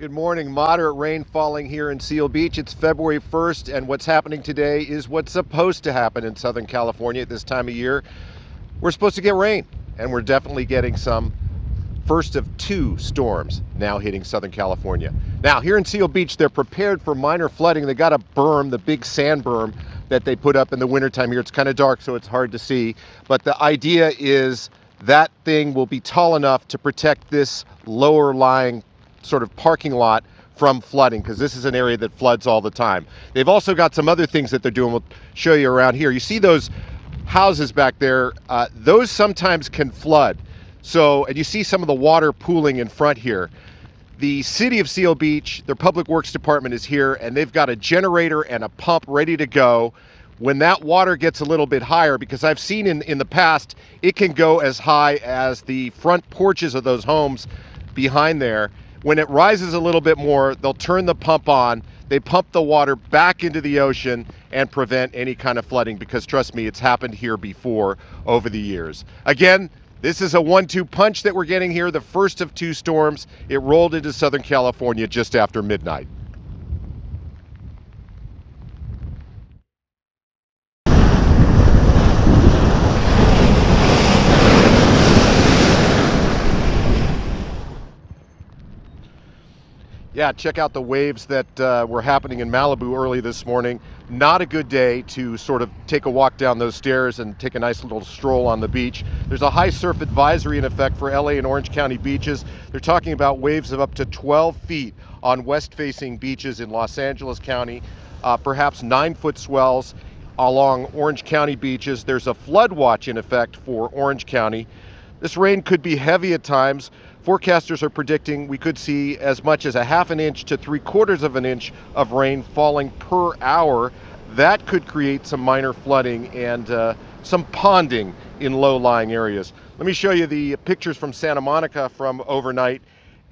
Good morning. Moderate rain falling here in Seal Beach. It's February 1st, and what's happening today is what's supposed to happen in Southern California at this time of year. We're supposed to get rain, and we're definitely getting some. First of two storms now hitting Southern California. Now, here in Seal Beach, they're prepared for minor flooding. They got a berm, the big sand berm that they put up in the wintertime here. It's kind of dark, so it's hard to see. But the idea is that thing will be tall enough to protect this lower lying sort of parking lot from flooding because this is an area that floods all the time. They've also got some other things that they're doing. We'll show you around here. You see those houses back there, uh, those sometimes can flood. So, and you see some of the water pooling in front here. The city of Seal Beach, their public works department is here, and they've got a generator and a pump ready to go. When that water gets a little bit higher, because I've seen in, in the past, it can go as high as the front porches of those homes behind there. When it rises a little bit more, they'll turn the pump on. They pump the water back into the ocean and prevent any kind of flooding because trust me, it's happened here before over the years. Again, this is a one two punch that we're getting here, the first of two storms. It rolled into Southern California just after midnight. Yeah, check out the waves that uh, were happening in Malibu early this morning. Not a good day to sort of take a walk down those stairs and take a nice little stroll on the beach. There's a high surf advisory in effect for LA and Orange County beaches. They're talking about waves of up to 12 feet on west facing beaches in Los Angeles County, uh, perhaps nine foot swells along Orange County beaches. There's a flood watch in effect for Orange County. This rain could be heavy at times. Forecasters are predicting we could see as much as a half an inch to three quarters of an inch of rain falling per hour. That could create some minor flooding and uh, some ponding in low lying areas. Let me show you the pictures from Santa Monica from overnight.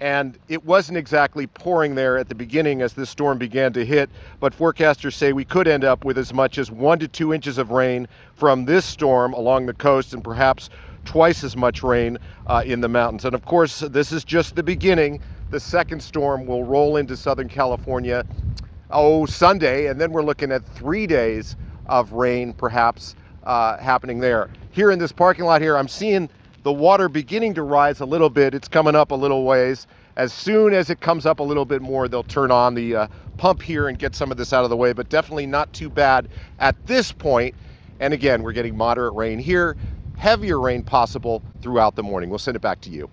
And it wasn't exactly pouring there at the beginning as this storm began to hit, but forecasters say we could end up with as much as one to two inches of rain from this storm along the coast and perhaps twice as much rain uh, in the mountains. And of course, this is just the beginning. The second storm will roll into Southern California, oh, Sunday, and then we're looking at three days of rain perhaps uh, happening there. Here in this parking lot here, I'm seeing the water beginning to rise a little bit. It's coming up a little ways. As soon as it comes up a little bit more, they'll turn on the uh, pump here and get some of this out of the way, but definitely not too bad at this point. And again, we're getting moderate rain here heavier rain possible throughout the morning. We'll send it back to you.